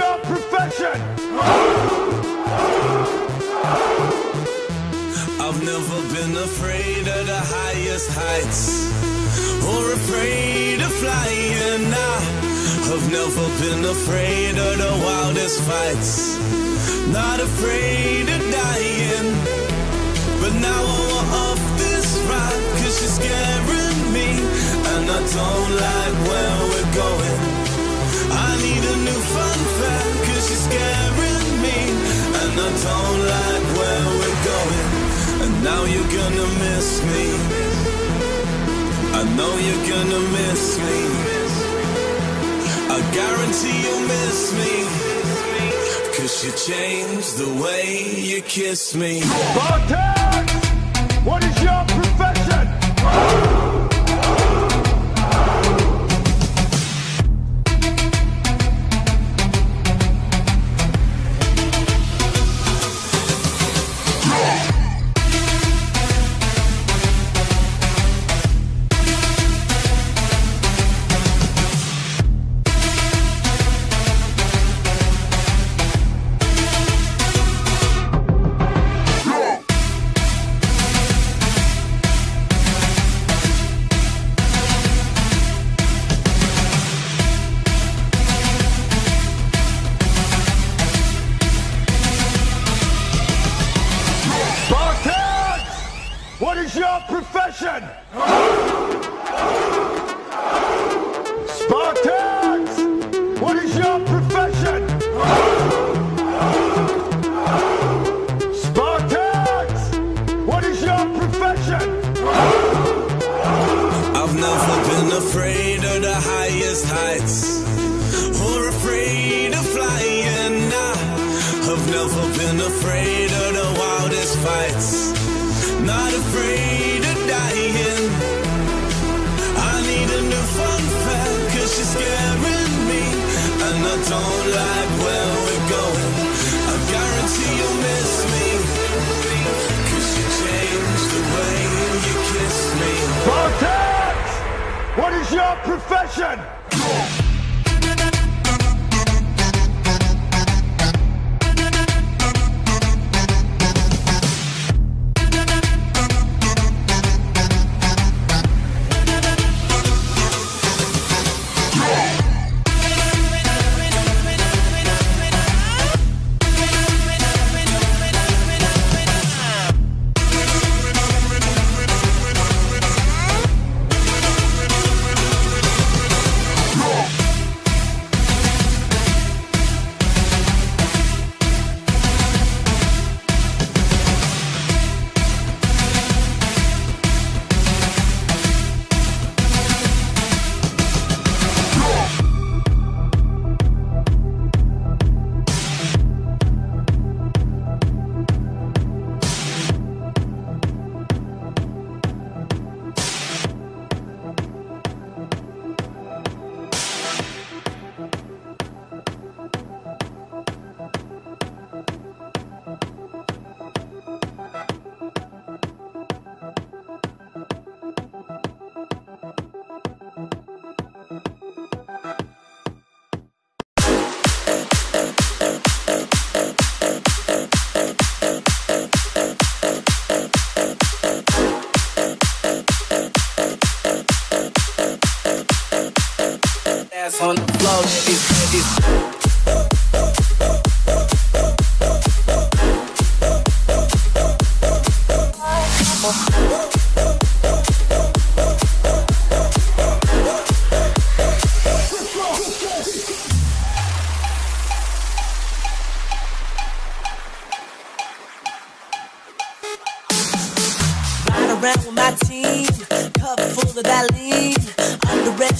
your profession? I've never been afraid of the highest heights or afraid of flying. I've never been afraid of the wildest fights, not afraid of dying. But now I'm off this ride, cause she's scaring me, and I don't like where we're going. Don't like where we're going. And now you're gonna miss me. I know you're gonna miss me. I guarantee you'll miss me. Cause you changed the way you kiss me. Spartans! What is your What is your profession? Spartans! What is your profession? Spartans! What is your profession? I've never been afraid of the highest heights or afraid of flying. I've never been afraid of the wildest fights. Not afraid scaring me. And I don't like where we're going. I guarantee you'll miss me. Cause you changed the way you me. Spartans! What is your profession? around with my team. Cup full of that lean. I'm the.